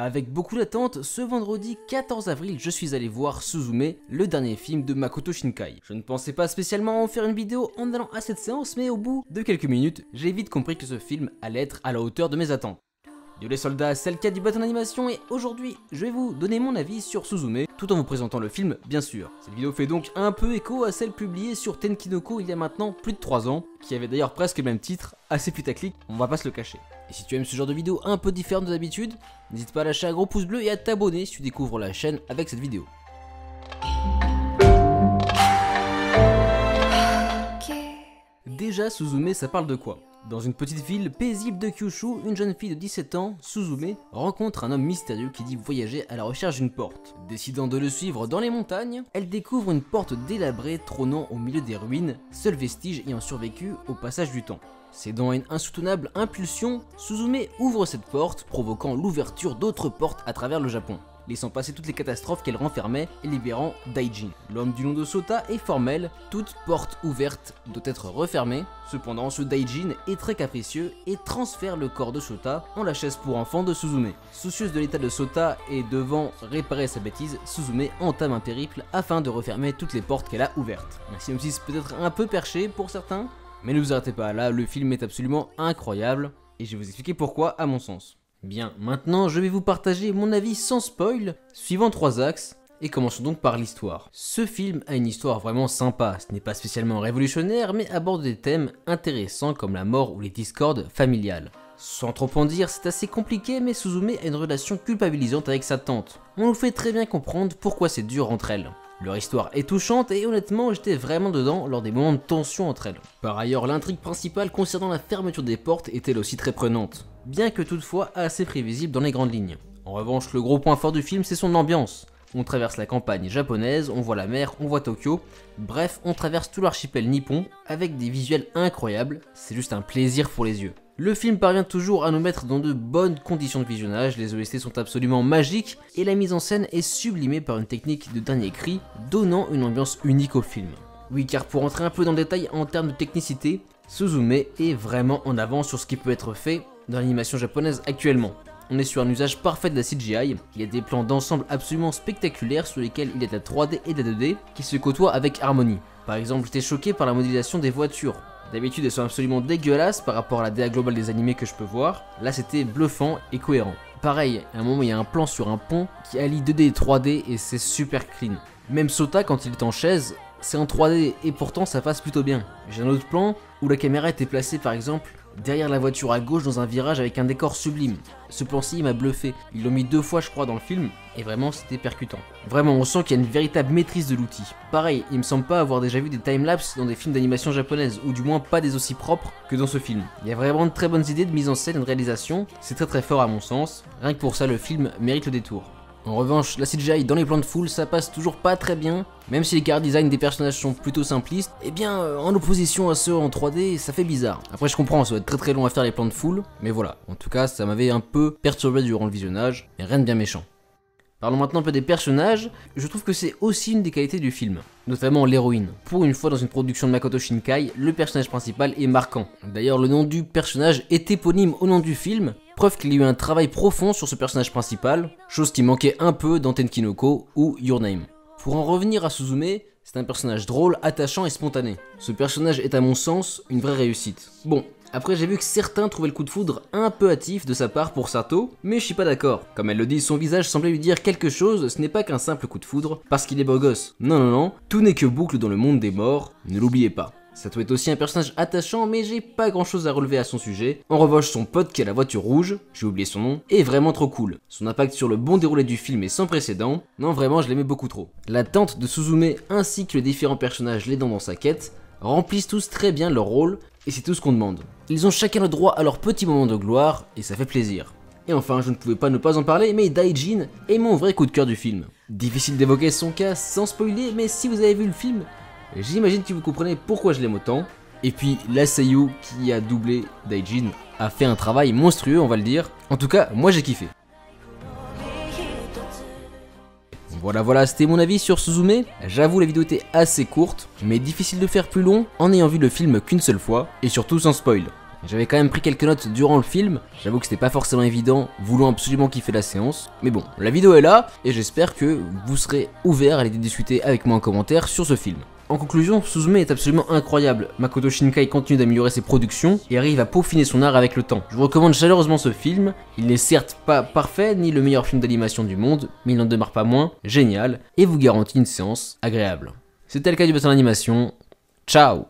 Avec beaucoup d'attente, ce vendredi 14 avril, je suis allé voir Suzume, le dernier film de Makoto Shinkai. Je ne pensais pas spécialement en faire une vidéo en allant à cette séance, mais au bout de quelques minutes, j'ai vite compris que ce film allait être à la hauteur de mes attentes. Yo les soldats, c'est le cas du bâton d'animation et aujourd'hui, je vais vous donner mon avis sur Suzume, tout en vous présentant le film, bien sûr. Cette vidéo fait donc un peu écho à celle publiée sur Tenkinoko il y a maintenant plus de 3 ans, qui avait d'ailleurs presque le même titre, assez putaclic, on va pas se le cacher. Et si tu aimes ce genre de vidéo un peu différente de d'habitude, n'hésite pas à lâcher un gros pouce bleu et à t'abonner si tu découvres la chaîne avec cette vidéo. Déjà, Suzume, ça parle de quoi? Dans une petite ville paisible de Kyushu, une jeune fille de 17 ans, Suzume, rencontre un homme mystérieux qui dit voyager à la recherche d'une porte. Décidant de le suivre dans les montagnes, elle découvre une porte délabrée trônant au milieu des ruines, seul vestige ayant survécu au passage du temps. Cédant à une insoutenable impulsion, Suzume ouvre cette porte, provoquant l'ouverture d'autres portes à travers le Japon, laissant passer toutes les catastrophes qu'elle renfermait et libérant Daijin. L'homme du nom de Sota est formel, toute porte ouverte doit être refermée, cependant ce Daijin est très capricieux et transfère le corps de Sota en la chaise pour enfants de Suzume. Soucieuse de l'état de Sota et devant réparer sa bêtise, Suzume entame un périple afin de refermer toutes les portes qu'elle a ouvertes. Un synopsis peut-être un peu perché pour certains, mais ne vous arrêtez pas là, le film est absolument incroyable, et je vais vous expliquer pourquoi à mon sens. Bien, maintenant je vais vous partager mon avis sans spoil, suivant trois axes, et commençons donc par l'histoire. Ce film a une histoire vraiment sympa, ce n'est pas spécialement révolutionnaire, mais aborde des thèmes intéressants comme la mort ou les discordes familiales. Sans trop en dire, c'est assez compliqué, mais Suzume a une relation culpabilisante avec sa tante. On nous fait très bien comprendre pourquoi c'est dur entre elles. Leur histoire est touchante et honnêtement j'étais vraiment dedans lors des moments de tension entre elles. Par ailleurs l'intrigue principale concernant la fermeture des portes est elle aussi très prenante, bien que toutefois assez prévisible dans les grandes lignes. En revanche le gros point fort du film c'est son ambiance. On traverse la campagne japonaise, on voit la mer, on voit Tokyo, bref on traverse tout l'archipel nippon avec des visuels incroyables, c'est juste un plaisir pour les yeux. Le film parvient toujours à nous mettre dans de bonnes conditions de visionnage, les OST sont absolument magiques et la mise en scène est sublimée par une technique de dernier cri, donnant une ambiance unique au film. Oui, car pour entrer un peu dans le détail en termes de technicité, Suzume est vraiment en avant sur ce qui peut être fait dans l'animation japonaise actuellement. On est sur un usage parfait de la CGI, il y a des plans d'ensemble absolument spectaculaires sur lesquels il y a de la 3D et de la 2D qui se côtoient avec harmonie. Par exemple, j'étais choqué par la modélisation des voitures, D'habitude, elles sont absolument dégueulasses par rapport à la DA globale des animés que je peux voir. Là, c'était bluffant et cohérent. Pareil, à un moment, il y a un plan sur un pont qui allie 2D et 3D et c'est super clean. Même Sota, quand il est en chaise, c'est en 3D et pourtant ça passe plutôt bien. J'ai un autre plan où la caméra était placée par exemple derrière la voiture à gauche dans un virage avec un décor sublime. Ce plan-ci m'a bluffé, ils l'ont mis deux fois je crois dans le film, et vraiment c'était percutant. Vraiment on sent qu'il y a une véritable maîtrise de l'outil. Pareil, il me semble pas avoir déjà vu des timelapses dans des films d'animation japonaise, ou du moins pas des aussi propres que dans ce film. Il y a vraiment de très bonnes idées de mise en scène et de réalisation, c'est très très fort à mon sens, rien que pour ça le film mérite le détour. En revanche, la CGI dans les plans de foule, ça passe toujours pas très bien, même si les car design des personnages sont plutôt simplistes, eh bien euh, en opposition à ceux en 3D, ça fait bizarre. Après je comprends, ça va être très très long à faire les plans de foule, mais voilà, en tout cas ça m'avait un peu perturbé durant le visionnage, mais rien de bien méchant. Parlons maintenant un peu des personnages, je trouve que c'est aussi une des qualités du film, notamment l'héroïne. Pour une fois dans une production de Makoto Shinkai, le personnage principal est marquant. D'ailleurs le nom du personnage est éponyme au nom du film, preuve qu'il y a eu un travail profond sur ce personnage principal, chose qui manquait un peu dans Tenkinoko ou Your Name. Pour en revenir à Suzume, c'est un personnage drôle, attachant et spontané. Ce personnage est à mon sens une vraie réussite. Bon, après j'ai vu que certains trouvaient le coup de foudre un peu hâtif de sa part pour Sato, mais je suis pas d'accord. Comme elle le dit, son visage semblait lui dire quelque chose, ce n'est pas qu'un simple coup de foudre, parce qu'il est beau gosse. Non non non, tout n'est que boucle dans le monde des morts, ne l'oubliez pas. Sato est aussi un personnage attachant, mais j'ai pas grand chose à relever à son sujet. En revanche, son pote qui a la voiture rouge, j'ai oublié son nom, est vraiment trop cool. Son impact sur le bon déroulé du film est sans précédent. Non, vraiment, je l'aimais beaucoup trop. La tante de Suzume ainsi que les différents personnages l'aidant dans sa quête remplissent tous très bien leur rôle et c'est tout ce qu'on demande. Ils ont chacun le droit à leur petit moment de gloire, et ça fait plaisir. Et enfin, je ne pouvais pas ne pas en parler, mais Daijin est mon vrai coup de cœur du film. Difficile d'évoquer son cas sans spoiler, mais si vous avez vu le film, j'imagine que vous comprenez pourquoi je l'aime autant. Et puis, la Seiyu qui a doublé Daijin a fait un travail monstrueux, on va le dire. En tout cas, moi j'ai kiffé. Voilà voilà, c'était mon avis sur Suzume. J'avoue la vidéo était assez courte, mais difficile de faire plus long en ayant vu le film qu'une seule fois, et surtout sans spoil. J'avais quand même pris quelques notes durant le film, j'avoue que c'était pas forcément évident, voulant absolument kiffer la séance. Mais bon, la vidéo est là, et j'espère que vous serez ouvert à l'idée de discuter avec moi en commentaire sur ce film. En conclusion, Suzume est absolument incroyable. Makoto Shinkai continue d'améliorer ses productions et arrive à peaufiner son art avec le temps. Je vous recommande chaleureusement ce film. Il n'est certes pas parfait ni le meilleur film d'animation du monde, mais il n'en demeure pas moins génial et vous garantit une séance agréable. C'était le cas du bassin d'animation. Ciao